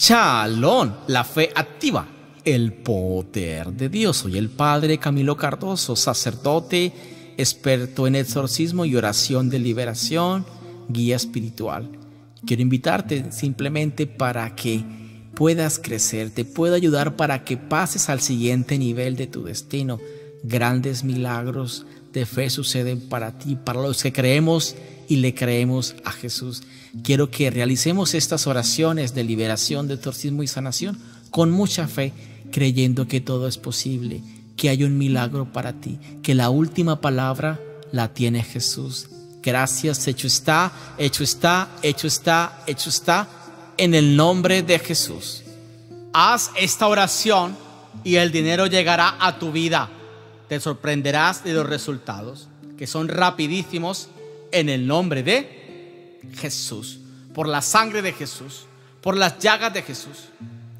Chalón, la fe activa, el poder de Dios. Soy el Padre Camilo Cardoso, sacerdote, experto en exorcismo y oración de liberación, guía espiritual. Quiero invitarte simplemente para que puedas crecer, te puedo ayudar para que pases al siguiente nivel de tu destino. Grandes milagros de fe suceden para ti, para los que creemos y le creemos a Jesús. Quiero que realicemos estas oraciones de liberación, de torcismo y sanación con mucha fe, creyendo que todo es posible, que hay un milagro para ti, que la última palabra la tiene Jesús. Gracias, hecho está, hecho está, hecho está, hecho está, en el nombre de Jesús. Haz esta oración y el dinero llegará a tu vida. Te sorprenderás de los resultados, que son rapidísimos en el nombre de Jesús, por la sangre de Jesús, por las llagas de Jesús.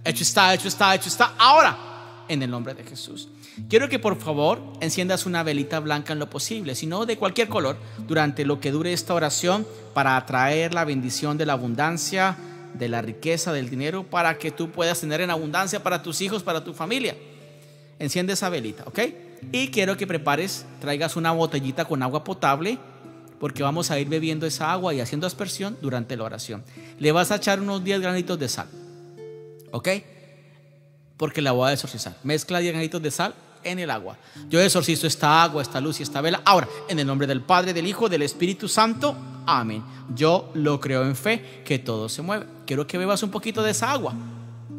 Hecho está, hecho está, hecho está. Ahora, en el nombre de Jesús. Quiero que por favor enciendas una velita blanca en lo posible, si no de cualquier color, durante lo que dure esta oración para atraer la bendición de la abundancia, de la riqueza, del dinero, para que tú puedas tener en abundancia para tus hijos, para tu familia. Enciende esa velita, ¿ok? Y quiero que prepares, traigas una botellita con agua potable porque vamos a ir bebiendo esa agua y haciendo aspersión durante la oración. Le vas a echar unos 10 granitos de sal. ¿Ok? Porque la voy a exorcizar. Mezcla 10 granitos de sal en el agua. Yo exorcizo esta agua, esta luz y esta vela. Ahora, en el nombre del Padre, del Hijo, del Espíritu Santo. Amén. Yo lo creo en fe que todo se mueve. Quiero que bebas un poquito de esa agua.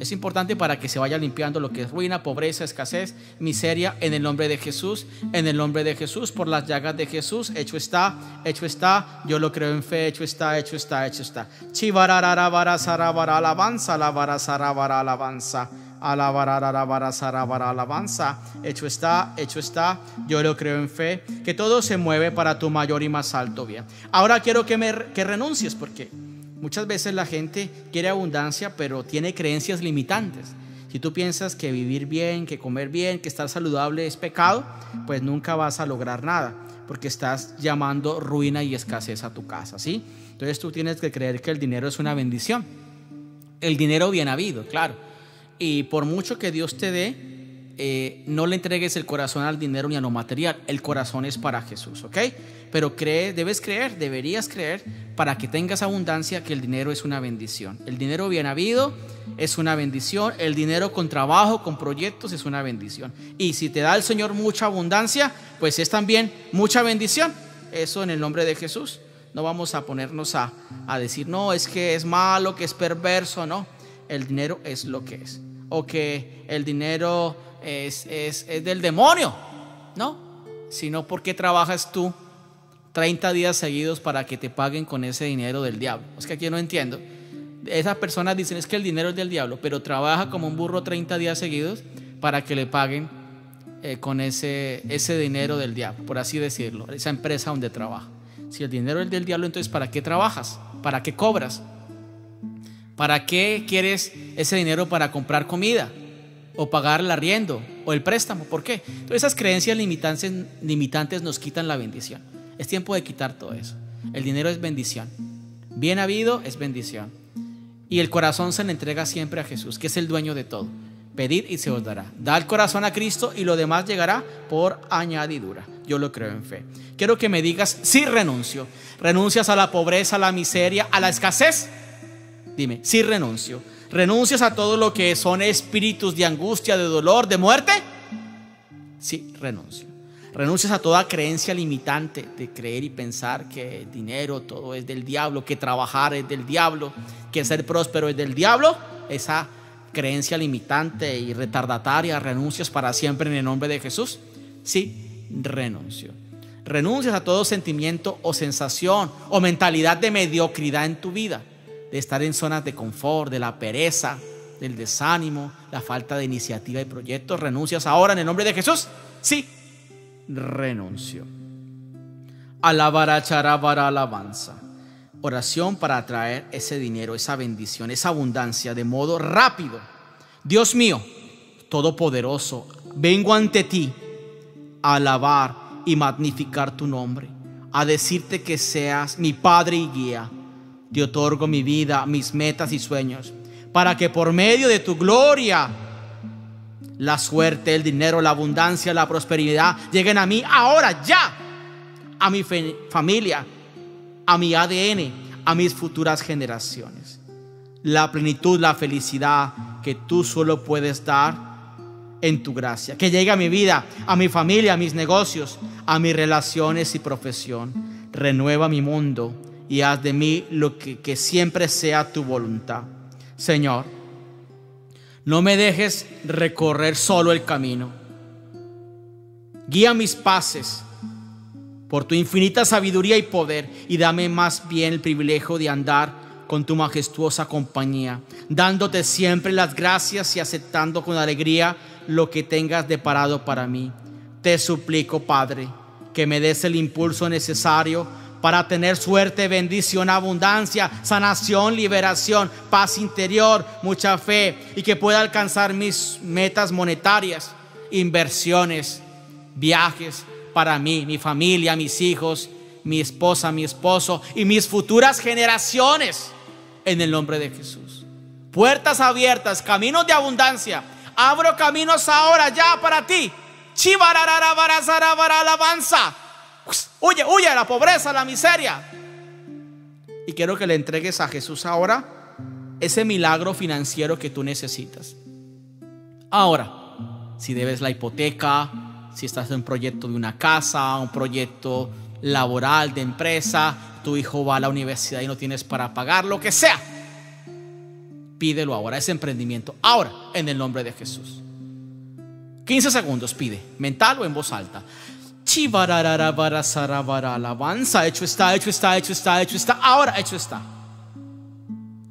Es importante para que se vaya limpiando lo que es ruina, pobreza, escasez, miseria, en el nombre de Jesús, en el nombre de Jesús, por las llagas de Jesús. Hecho está, hecho está, yo lo creo en fe, hecho está, hecho está, hecho está. Chivararara, sarabara, alabanza, alabara, sarabara, alabanza. Alabarara, sarabara, alabanza. Hecho está, hecho está, yo lo creo en fe, que todo se mueve para tu mayor y más alto bien. Ahora quiero que, me, que renuncies, porque Muchas veces la gente quiere abundancia, pero tiene creencias limitantes. Si tú piensas que vivir bien, que comer bien, que estar saludable es pecado, pues nunca vas a lograr nada, porque estás llamando ruina y escasez a tu casa, ¿sí? Entonces tú tienes que creer que el dinero es una bendición. El dinero bien habido, claro. Y por mucho que Dios te dé, eh, no le entregues el corazón al dinero ni a lo material. El corazón es para Jesús, ¿ok? Pero cree, debes creer, deberías creer para que tengas abundancia que el dinero es una bendición. El dinero bien habido es una bendición. El dinero con trabajo, con proyectos es una bendición. Y si te da el Señor mucha abundancia, pues es también mucha bendición. Eso en el nombre de Jesús. No vamos a ponernos a, a decir, no, es que es malo, que es perverso, no. El dinero es lo que es. O que el dinero es, es, del demonio, ¿no? Sino porque trabajas tú 30 días seguidos para que te paguen con ese dinero del diablo. Es que aquí no entiendo. Esas personas dicen es que el dinero es del diablo, pero trabaja como un burro 30 días seguidos para que le paguen eh, con ese, ese dinero del diablo, por así decirlo, esa empresa donde trabaja. Si el dinero es del diablo, entonces ¿para qué trabajas? ¿Para qué cobras? ¿Para qué quieres ese dinero para comprar comida? O pagar el arriendo o el préstamo. ¿Por qué? Entonces esas creencias limitantes, nos quitan la bendición. Es tiempo de quitar todo eso. El dinero es bendición. Bien habido es bendición. Y el corazón se le entrega siempre a Jesús, que es el dueño de todo. Pedid y se os dará. Da el corazón a Cristo y lo demás llegará por añadidura. Yo lo creo en fe. Quiero que me digas si renuncio. ¿Renuncias a la pobreza, a la miseria, a la escasez? Dime, si renuncio. ¿Renuncias a todo lo que son espíritus de angustia, de dolor, de muerte? Sí, renuncio. Renuncias a toda creencia limitante de creer y pensar que el dinero todo es del diablo, que trabajar es del diablo, que ser próspero es del diablo. Esa creencia limitante y retardataria, renuncias para siempre en el nombre de Jesús. Sí, renuncio. Renuncias a todo sentimiento o sensación o mentalidad de mediocridad en tu vida de estar en zonas de confort, de la pereza, del desánimo, la falta de iniciativa y proyectos. ¿Renuncias ahora en el nombre de Jesús? Sí, renuncio. Alabará, charabara, alabanza. Oración para atraer ese dinero, esa bendición, esa abundancia de modo rápido. Dios mío, Todopoderoso, vengo ante ti a alabar y magnificar tu nombre, a decirte que seas mi Padre y guía te otorgo mi vida, mis metas y sueños. para que por medio de tu gloria la suerte, el dinero, la abundancia, la prosperidad lleguen a mí ahora, ya, a mi familia, a mi ADN, a mis futuras generaciones. La plenitud, la felicidad que tú solo puedes dar en tu gracia. Que llegue a mi vida, a mi familia, a mis negocios, a mis relaciones y profesión. Renueva mi mundo y haz de mí lo que, siempre sea tu voluntad. Señor, no me dejes recorrer solo el camino. Guía mis pases por tu infinita sabiduría y poder y dame más bien el privilegio de andar con tu majestuosa compañía, dándote siempre las gracias y aceptando con alegría lo que tengas deparado para mí. Te suplico, Padre, que me des el impulso necesario para tener suerte, bendición, abundancia, sanación, liberación, paz interior, mucha fe y que pueda alcanzar mis metas monetarias, inversiones, viajes para mí, mi familia, mis hijos, mi esposa, mi esposo y mis futuras generaciones en el nombre de Jesús. Puertas abiertas, caminos de abundancia. Abro caminos ahora ya para ti. Huye, huye a la pobreza, la miseria. Y quiero que le entregues a Jesús ahora ese milagro financiero que tú necesitas. Ahora, si debes la hipoteca, si estás en un proyecto de una casa, un proyecto laboral, de empresa, tu hijo va a la universidad y no tienes para pagar, lo que sea, pídelo ahora, ese emprendimiento, ahora, en el nombre de Jesús. 15 segundos, pide, mental o en voz alta hecho está, hecho está, hecho está, hecho está, ahora hecho está.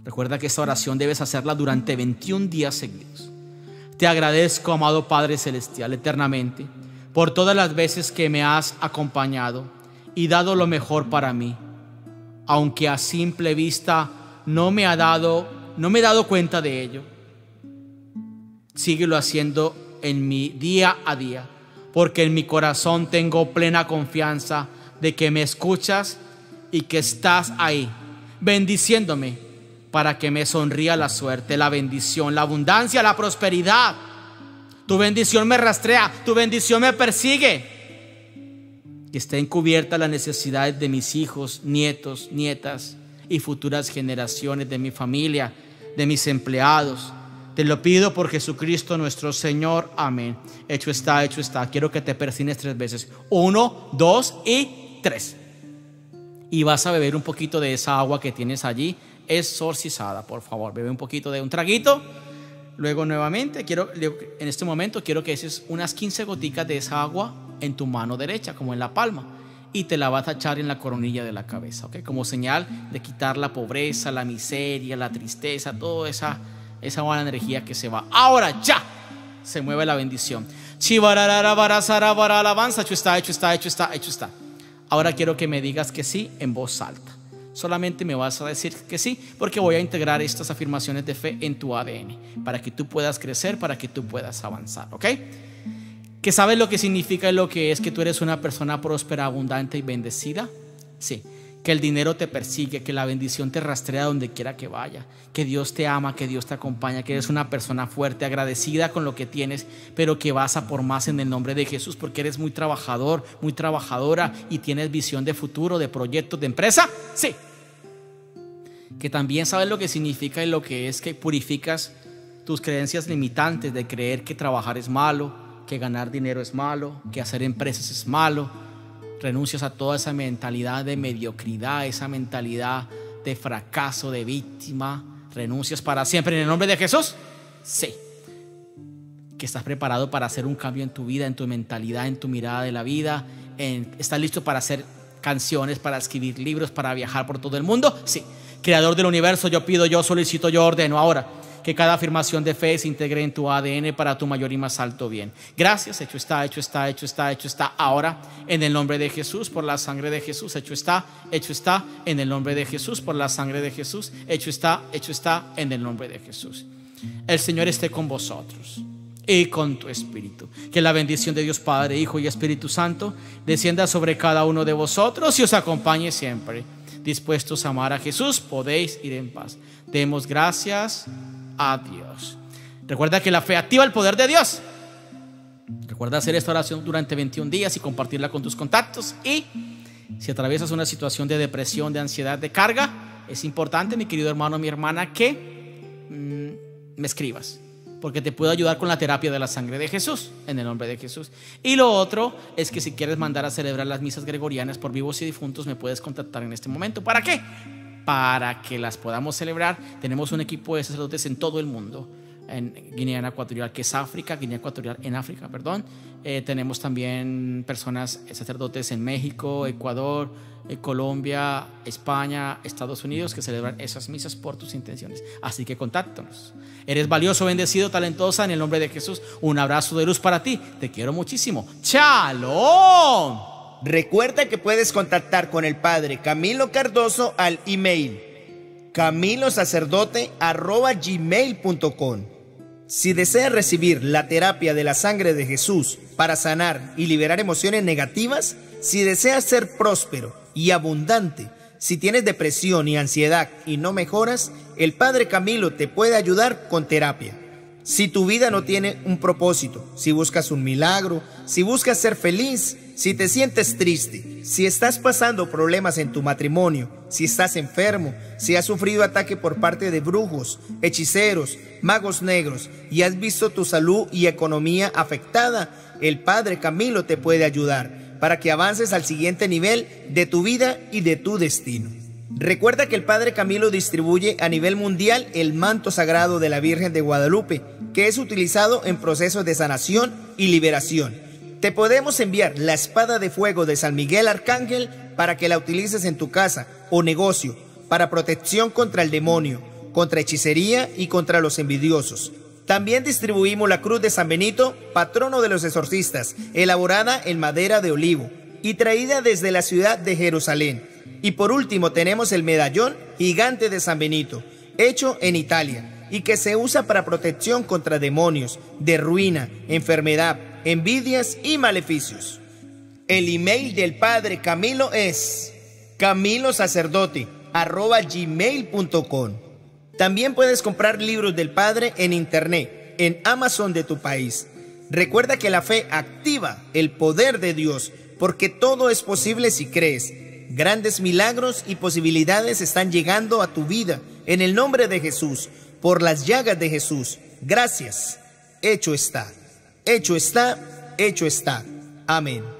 Recuerda que esta oración debes hacerla durante 21 días seguidos. Te agradezco, amado Padre Celestial, eternamente, por todas las veces que me has acompañado y dado lo mejor para mí, aunque a simple vista no me ha dado, no me he dado cuenta de ello. Síguelo haciendo en mi día a día porque en mi corazón tengo plena confianza de que me escuchas y que estás ahí, bendiciéndome para que me sonría la suerte, la bendición, la abundancia, la prosperidad. Tu bendición me rastrea, tu bendición me persigue. Que esté encubierta las necesidades de mis hijos, nietos, nietas y futuras generaciones de mi familia, de mis empleados, te lo pido por Jesucristo nuestro Señor. Amén. Hecho está, hecho está. Quiero que te persines tres veces. Uno, dos y tres. Y vas a beber un poquito de esa agua que tienes allí, exorcizada, por favor. Bebe un poquito de un traguito. Luego nuevamente, quiero, en este momento quiero que eches unas 15 goticas de esa agua en tu mano derecha, como en la palma. Y te la vas a echar en la coronilla de la cabeza, ¿ok? Como señal de quitar la pobreza, la miseria, la tristeza, toda esa esa buena energía que se va. Ahora ya se mueve la bendición. alabanza, hecho está, hecho está, hecho está, hecho está. Ahora quiero que me digas que sí en voz alta. Solamente me vas a decir que sí, porque voy a integrar estas afirmaciones de fe en tu ADN, para que tú puedas crecer, para que tú puedas avanzar, ¿ok? ¿Que sabes lo que significa y lo que es que tú eres una persona próspera, abundante y bendecida? Sí que el dinero te persigue, que la bendición te rastrea donde quiera que vaya, que Dios te ama, que Dios te acompaña, que eres una persona fuerte, agradecida con lo que tienes, pero que vas a por más en el nombre de Jesús porque eres muy trabajador, muy trabajadora y tienes visión de futuro, de proyectos, de empresa. Sí. Que también sabes lo que significa y lo que es que purificas tus creencias limitantes de creer que trabajar es malo, que ganar dinero es malo, que hacer empresas es malo renuncias a toda esa mentalidad de mediocridad, esa mentalidad de fracaso, de víctima, renuncias para siempre en el nombre de Jesús? Sí. Que estás preparado para hacer un cambio en tu vida, en tu mentalidad, en tu mirada de la vida. ¿Estás listo para hacer canciones, para escribir libros, para viajar por todo el mundo? Sí. Creador del universo, yo pido, yo solicito, yo ordeno ahora que cada afirmación de fe se integre en tu ADN para tu mayor y más alto bien. Gracias, hecho está, hecho está, hecho está, hecho está. Ahora, en el nombre de Jesús, por la sangre de Jesús, hecho está, hecho está, en el nombre de Jesús, por la sangre de Jesús, hecho está, hecho está, en el nombre de Jesús. El Señor esté con vosotros y con tu espíritu. Que la bendición de Dios Padre, Hijo y Espíritu Santo descienda sobre cada uno de vosotros y os acompañe siempre. Dispuestos a amar a Jesús, podéis ir en paz. Demos gracias a Dios. Recuerda que la fe activa el poder de Dios. Recuerda hacer esta oración durante 21 días y compartirla con tus contactos. Y si atraviesas una situación de depresión, de ansiedad, de carga, es importante, mi querido hermano, mi hermana, que mm, me escribas porque te puedo ayudar con la terapia de la sangre de Jesús, en el nombre de Jesús. Y lo otro es que si quieres mandar a celebrar las misas gregorianas por vivos y difuntos, me puedes contactar en este momento. ¿Para qué? Para que las podamos celebrar. Tenemos un equipo de sacerdotes en todo el mundo en Guinea Ecuatorial, que es África, Guinea Ecuatorial en África, perdón. Eh, tenemos también personas, sacerdotes en México, Ecuador, eh, Colombia, España, Estados Unidos, que celebran esas misas por tus intenciones. Así que contáctanos. Eres valioso, bendecido, talentosa en el nombre de Jesús. Un abrazo de luz para ti. Te quiero muchísimo. ¡Chalón! Recuerda que puedes contactar con el Padre Camilo Cardoso al email camilosacerdote.gmail.com si deseas recibir la terapia de la sangre de Jesús para sanar y liberar emociones negativas, si deseas ser próspero y abundante, si tienes depresión y ansiedad y no mejoras, el Padre Camilo te puede ayudar con terapia. Si tu vida no tiene un propósito, si buscas un milagro, si buscas ser feliz, si te sientes triste, si estás pasando problemas en tu matrimonio, si estás enfermo, si has sufrido ataque por parte de brujos, hechiceros, magos negros y has visto tu salud y economía afectada, el Padre Camilo te puede ayudar para que avances al siguiente nivel de tu vida y de tu destino. Recuerda que el Padre Camilo distribuye a nivel mundial el manto sagrado de la Virgen de Guadalupe, que es utilizado en procesos de sanación y liberación te podemos enviar la espada de fuego de San Miguel Arcángel para que la utilices en tu casa o negocio para protección contra el demonio, contra hechicería y contra los envidiosos. También distribuimos la cruz de San Benito, patrono de los exorcistas, elaborada en madera de olivo y traída desde la ciudad de Jerusalén. Y por último tenemos el medallón gigante de San Benito, hecho en Italia y que se usa para protección contra demonios, de ruina, enfermedad, envidias y maleficios. El email del padre Camilo es camilosacerdote.gmail.com También puedes comprar libros del padre en internet, en Amazon de tu país. Recuerda que la fe activa el poder de Dios, porque todo es posible si crees. Grandes milagros y posibilidades están llegando a tu vida en el nombre de Jesús, por las llagas de Jesús. Gracias. Hecho está. Hecho está, hecho está. Amén.